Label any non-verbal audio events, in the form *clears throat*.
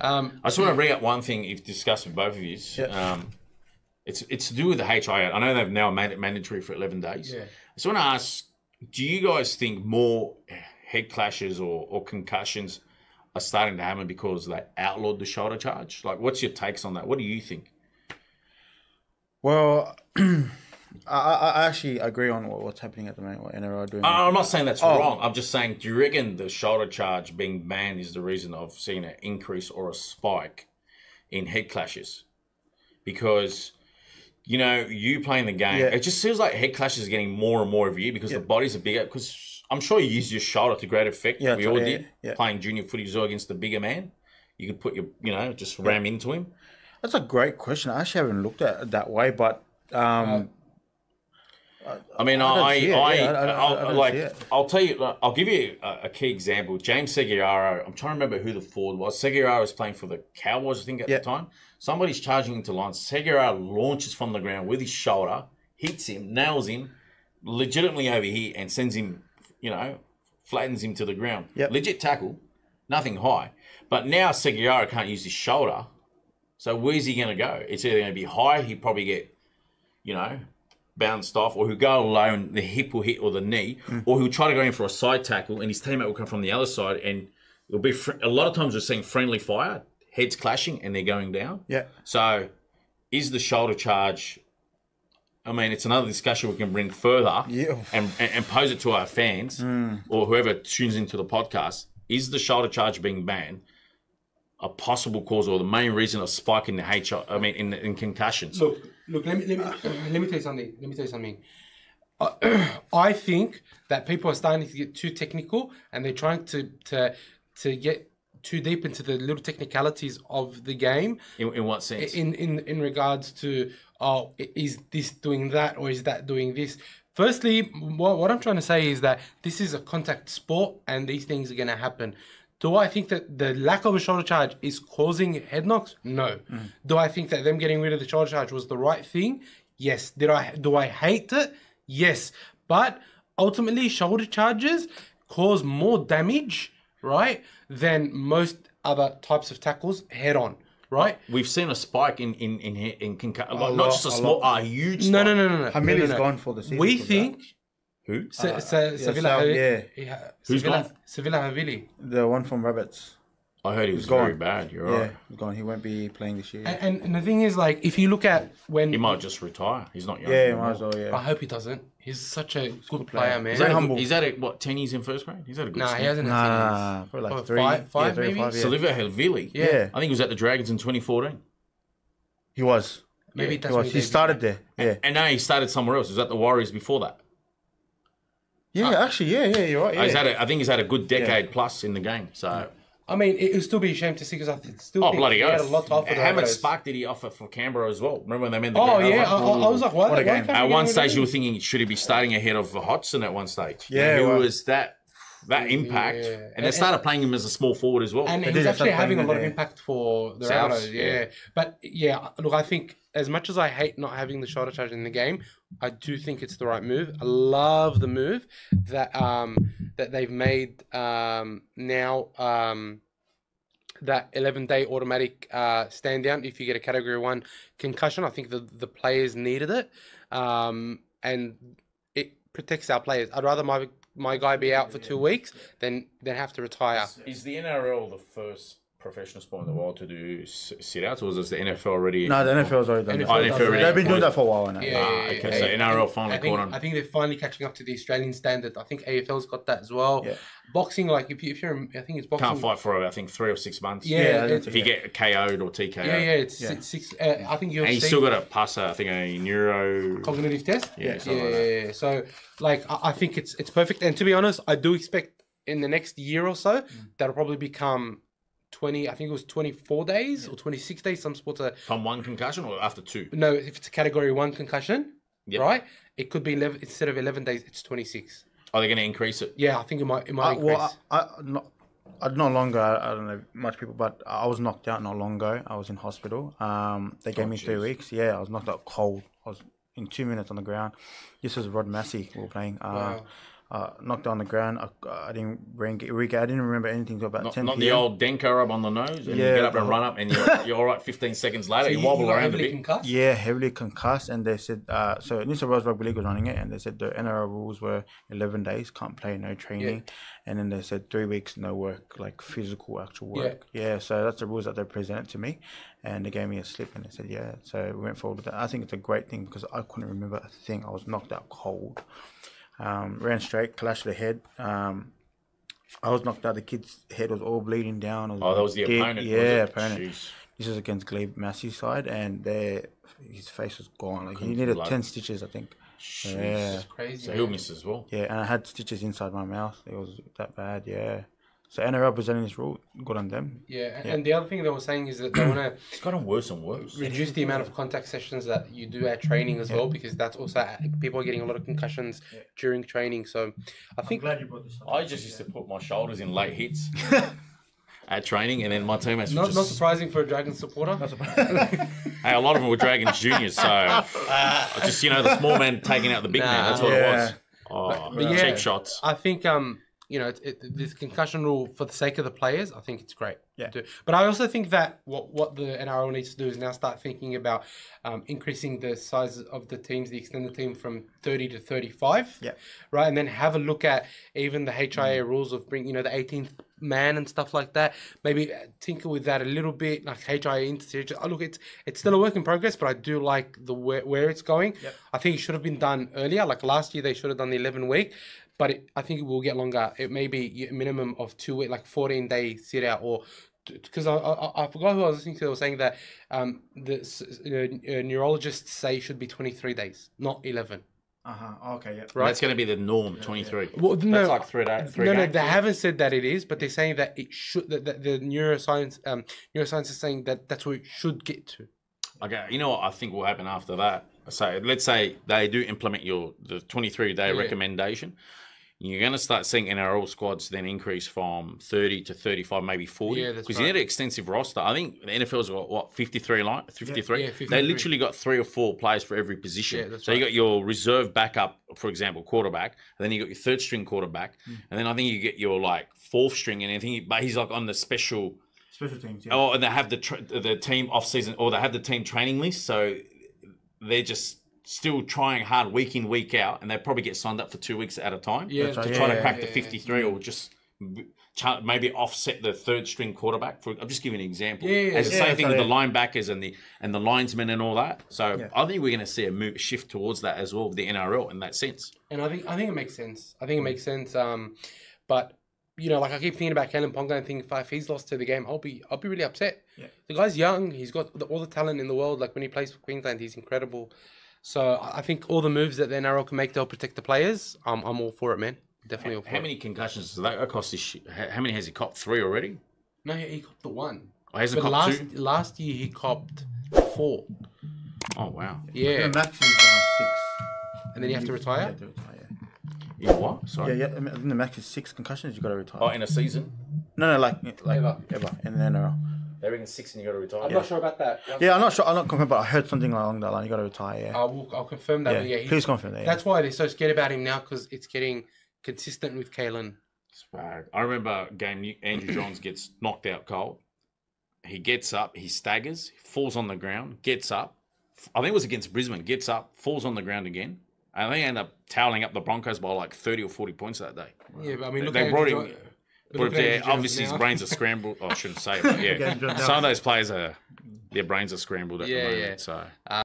Um, I just want to bring up one thing you've discussed with both of you. Um, it's it's to do with the HIA. I know they've now made it mandatory for 11 days. Yeah. I just want to ask do you guys think more head clashes or, or concussions are starting to happen because they outlawed the shoulder charge? Like, what's your takes on that? What do you think? Well, *clears throat* I, I I actually agree on what, what's happening at the moment. What NRL are doing. I- I'm not saying that's Oh. wrong. I'm just saying, do you reckon the shoulder charge being banned is the reason of seeing an increase or a spike in head clashes? Because, you know, you playing the game, Yeah. it just feels like head clashes are getting more and more every year because the bodies are bigger. Because I'm sure you use your shoulder to great effect. Yeah, we all did yeah. playing junior footy as well against the bigger man. You could put your, you know, just ram into him. That's a great question. I actually haven't looked at it that way, but um, I mean, I don't I, it. I, Yeah, I- like. I'll tell you, I'll give you a, a key example. James Segeyaro, I'm trying to remember who the forward was. Segeyaro was playing for the Cowboys, I think, at Yeah. the time. Somebody's charging into line. Segeyaro launches from the ground with his shoulder, hits him, nails him, legitimately over here, and sends him, you know, flattens him to the ground. Yep. Legit tackle, nothing high. But now Segeyaro can't use his shoulder. So where's he going to go? It's either going to be high, he'd probably get, you know, bounced off, or he'll go low and the hip will hit or the knee, mm. or he'll try to go in for a side tackle and his teammate will come from the other side and it'll be fr- a lot of times we're seeing friendly fire, heads clashing and they're going down. yeah, So is the shoulder charge? I mean, it's another discussion we can bring further Yeah. and, and, and pose it to our fans mm. or whoever tunes into the podcast. Is the shoulder charge being banned a possible cause or the main reason of spike in the HR? I mean, in, in concussions? Look, look. Let me let me ah. *clears throat* let me tell you something. Let me tell you something. I, uh, *clears throat* I think that people are starting to get too technical, and they're trying to to to get too deep into the little technicalities of the game. In, in what sense? in in in regards to oh is this doing that or is that doing this firstly what, what i'm trying to say is that this is a contact sport and these things are going to happen do i think that the lack of a shoulder charge is causing head knocks no mm. do i think that them getting rid of the shoulder charge was the right thing yes did i do i hate it yes but ultimately shoulder charges cause more damage right than most other types of tackles head on right We've seen a spike in in in, in concu- like, lot, not just a a small, lot. a huge. Spike. No, no, no, no, no. Hamid no, is no, no. gone for the season. We think that. Think Who? Se- uh, Se- Siliva, South- yeah. yeah, Who's Siliva, gone? Siliva Havili. the one from Rabbits. I heard he was gone. very bad. You're Yeah, right. he's gone. He won't be playing this year. And, and, and the thing is, like, if you look at when He might just retire. He's not young. yeah, anymore. might as well. I hope he doesn't. He's such a good, player. player, man. Is that, humble. good, is that a, what ten years in first grade? Is that a good? nah, stint? he hasn't. nah, had nah, tennis. nah, probably like Oh, three, five- five yeah, three or maybe? five. Yeah. Siliva Havili. Yeah. I think he was at the Dragons in 2014. he was. Maybe He that's was. He started there. Yeah, And now he started somewhere else. He was at the Warriors before that. Yeah. Uh, actually, yeah, yeah. You're right. Oh, he's Yeah. had a, I think he's had a good decade plus in the game. So, I mean, it would still be a shame to see because I th- still oh think bloody he oath. had a lot to offer. the How much spark did he offer for Canberra as well? Remember when they made the Oh game? yeah, I, I, I was like, why? What a game. At one stage, you were thinking, should he be starting ahead of Hodgson at one stage? Yeah, who well- was that that impact? Yeah. And they And- started playing him as a small forward as well. and he They was actually having a playing lot of impact for the Souths, Rabbitohs, yeah. yeah. But yeah, look, I think as much as I hate not having the shoulder charge in the game, I do think it's the right move. I love the move that um that they've made um now um that 11 day automatic uh, stand down if you get a category one concussion. I think the, the players needed it. Um, and it protects our players. I'd rather my my guy be out for two weeks than than have to retire. Is the NRL the first professional sport in the world to do s- sit-outs, or is the NFL already? No, the NFL's already done NFL that. Oh, NFL already They've been doing that for a while now. Yeah, Ah, okay, yeah, so yeah. NRL finally I think, caught on. I think they're finally catching up to the Australian standard. I think AFL's got that as well. Yeah. Boxing, like if you if you're, I think it's boxing. Can't fight for I think three or six months. Yeah, Yeah, yeah, If you get KO'd or TKO. yeah, yeah. It's Yeah. six. six uh, I think you're. And you still got to pass, a, I think, a neuro. cognitive test. Yeah, yeah, something like yeah, yeah. So, like, I, I think it's it's perfect. And to be honest, I do expect in the next year or so Mm. that'll probably become twenty. I think it was twenty four days or twenty six days. Some sports are From one concussion or after two? no. If it's a category one concussion, Yep. right? It could be 11, instead of eleven days, it's twenty six. Are they going to increase it? Yeah, I think it might it might I, increase. well, I, I, not, I, not long ago, I, I don't know much people, but I was knocked out not long ago. I was in hospital. Um, they gave Oh, me three weeks. Yeah, I was knocked out cold. I was in two minutes on the ground. This was Rod Massey we were playing. Uh, Wow. Uh, knocked on the ground. I, I didn't bring Rick. I didn't remember anything till about Not, 10 not the p.m. old Dencorub on the nose, and you Yeah, get up and run up, and you're, *laughs* you're all right. Fifteen seconds later, you, wobble around a bit. concussed? Yeah, heavily concussed, and they said uh, so. New South Wales Rugby League was running it, and they said the NRL rules were eleven days, can't play, no training, and then they said three weeks, no work, like physical actual work. Yeah. Yeah. so that's the rules that they presented to me, and they gave me a slip, and they said yeah. So we went forward with that. I think it's a great thing because I couldn't remember a thing. I was knocked out cold. Um, ran straight, clashed the head. Um, I was knocked out. The kid's head was all bleeding down. It Oh, that was the dead. opponent. Yeah, was it? opponent. Jeez. This was against Glebe Massey side, and there, his face was gone. Like he Couldn't needed blood. ten stitches, I think. Yeah, Crazy. So he'll miss as well. yeah, and I had stitches inside my mouth. It was that bad. Yeah. So NRL presenting this rule, good on them. Yeah, and the other thing they were saying is that they want to *coughs* It's gotten worse and worse. reduce the amount of contact sessions that you do at training as well, because that's also people are getting a lot of concussions during training. So I think glad you brought this up. I just used to put my shoulders in late hits *laughs* at training, and then my teammates would not, just. not surprising for a Dragon supporter. *laughs* Hey, a lot of them were Dragons juniors, so I *laughs* just you know the small man taking out the big man. That's what it was. Oh, but yeah. cheap shots. I think um you know it, it, this concussion rule for the sake of the players, I think it's great. Yeah. But I also think that what what the NRL needs to do is now start thinking about um, increasing the size of the teams, the extended team from thirty to thirty five. Yeah. Right, and then have a look at even the HIA rules of bring you know the eighteenth man and stuff like that. Maybe tinker with that a little bit, like HIA interseries. Oh, look, it's it's still a work in progress, but I do like the where, where it's going. I think it should have been done earlier. Like last year, they should have done the eleven week, but it, I think it will get longer. It may be a minimum of two week, like fourteen day sit out or. Because I, I, I forgot who I was listening to. They were saying that um, the uh, neurologists say it should be 23 days, not 11. Uh huh. Okay. Yeah. Right. That's going to be the norm. Twenty three. Well, no, That's like three days. Three no, no, games, they haven't said that it is, but they're saying that it should. That, that the neuroscience, um, neuroscience is saying that that's where it should get to. Okay, you know what I think will happen after that. So let's say they do implement your the 23 day Yeah. recommendation. You're going to start seeing NRL squads then increase from 30 to 35, maybe 40. Yeah, Because right. you need an extensive roster. I think the NFL's got what 53 line, 53. Yeah, They 53. literally got three or four players for every position. Yeah, that's so you got your reserve backup, for example, quarterback, and then you got your third string quarterback, Hmm. and then I think you get your like fourth string and anything. But he's like on the special Special teams. Yeah. Oh, and they have the tra- the team off season, or they have the team training list, so they're just still trying hard week in week out, and they probably get signed up for two weeks at a time. Yeah, to That's right. try to crack yeah, the yeah. fifty three, or just maybe offset the third string quarterback. For I'm just giving an example. Yeah, yeah, it's the yeah. same thing Yeah, with the linebackers and the and the linesmen and all that. So Yeah. I think we're going to see a move shift towards that as well with the NRL in that sense. And I think I think it makes sense. I think it makes sense. Um, but you know, like I keep thinking about Kalyn Ponga and thinking if he's lost to the game, I'll be I'll be really upset. Yeah. The guy's young. He's got the, all the talent in the world. Like when he plays for Queensland, he's incredible. So I I think all the moves that the NRL can make to help protect the players, um, I'm all for it, man. Definitely all for How it. many concussions does that cost this? Shit? How how many has he copped? Three already? No, he he copped the one. Or hasn't But copped last two? last year he copped four. Oh wow! Yeah, The max is uh, six. and then you have to retire. Yeah, to retire. You what? Sorry. Yeah, yeah. I mean, I think the max is six concussions. You got to retire. Oh, in a season. no, no, like like Ever. ever, in the NRL. They reckon six and you got to retire. I'm not sure about that. Yeah, I'm not sure. I'm not confident, but I heard something along that line. You got to retire. Yeah. I will, I'll confirm that. yeah. but yeah, Please confirm that. Yeah. That's why they're so scared about him now because it's getting consistent with Kalyn. Swag. I remember game Andrew Johns gets knocked out cold. He gets up, he staggers, falls on the ground, gets up. I think it was against Brisbane, gets up, falls on the ground again. And they end up toweling up the Broncos by like 30 or 40 points that day. Yeah, but I mean, look They at brought Andrew him- Jo- But look if they're, obviously his brains are scrambled. Oh, I shouldn't say it, but *laughs* yeah. Some of those players are, their brains are scrambled at Yeah, the yeah. moment. So uh,